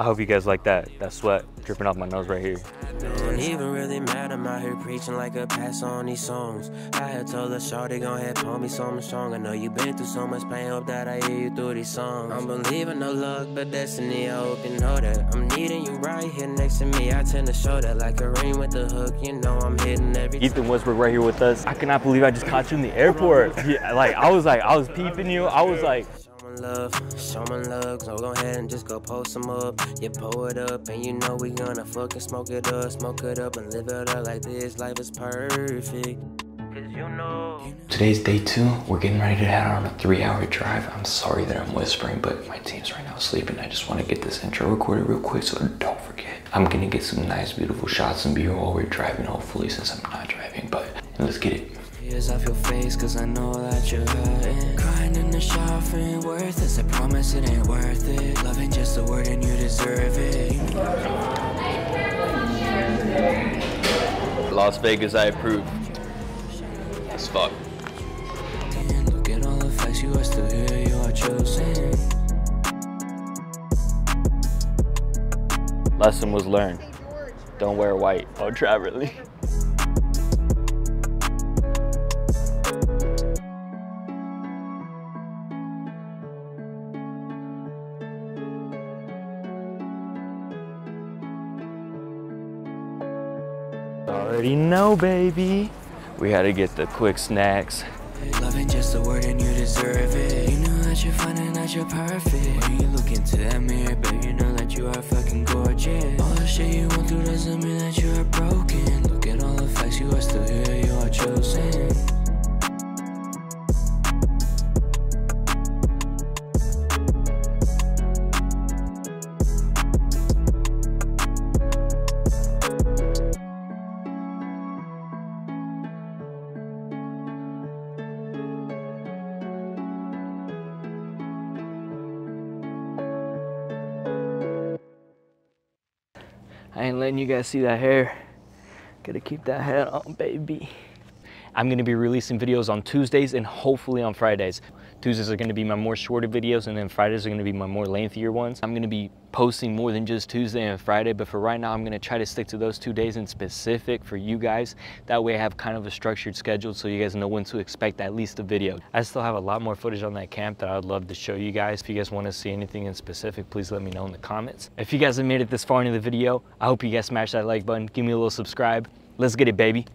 I hope you guys like that, that sweat dripping off my nose right here. Don't even really matter, I'm out here preaching like a pass on these songs. I had told her, Shawty gon' head pull me something strong. I know you been through so much pain, hope that I hear you through these songs. I'm believing no luck, but destiny, I hope you know that. I'm needing you right here next to me. I tend to show that like a ring with the hook, you know I'm hitting every Ethan Westbrook right here with us. I cannot believe I just caught you in the airport. Yeah, like I was like, I was peeping you. I was like, love, show my love, so go ahead and just go post them up. You pull it up, and you know we gonna fucking smoke it up, smoke it up, and live it up like this. Life is perfect. Cause you know. Today's day two. We're getting ready to head on a three hour drive. I'm sorry that I'm whispering, but my team's right now sleeping. I just want to get this intro recorded real quick, so don't forget. I'm gonna get some nice, beautiful shots and beer while we're driving, hopefully, since I'm not driving, but let's get it. Tears off your face, cause I know that you're hurting. Crying in the shower, ain't worth it. I promise it ain't worth it. Loving just a word and you deserve it. Las Vegas, I approve. As fuck. And look at all the facts, you are still here, you are chosen. Lesson was learned. Don't wear white. Oh, Trevor Lee. Already know, baby. We had to get the quick snacks. Loving just a word and you deserve it. You know that you're fine and that you're perfect. When you look into that mirror, babe, you know that you are fucking gorgeous. All the shit you went through doesn't mean that you are broken. Look at all the facts, you are still here, I ain't letting you guys see that hair. Gotta keep that head on, baby. I'm gonna be releasing videos on Tuesdays and hopefully on Fridays. Tuesdays are gonna be my more shorter videos and then Fridays are gonna be my more lengthier ones. I'm gonna be posting more than just Tuesday and Friday, but for right now, I'm gonna try to stick to those two days in specific for you guys. That way I have kind of a structured schedule so you guys know when to expect at least a video. I still have a lot more footage on that camp that I would love to show you guys. If you guys wanna see anything in specific, please let me know in the comments. If you guys have made it this far into the video, I hope you guys smash that like button, give me a little subscribe. Let's get it, baby.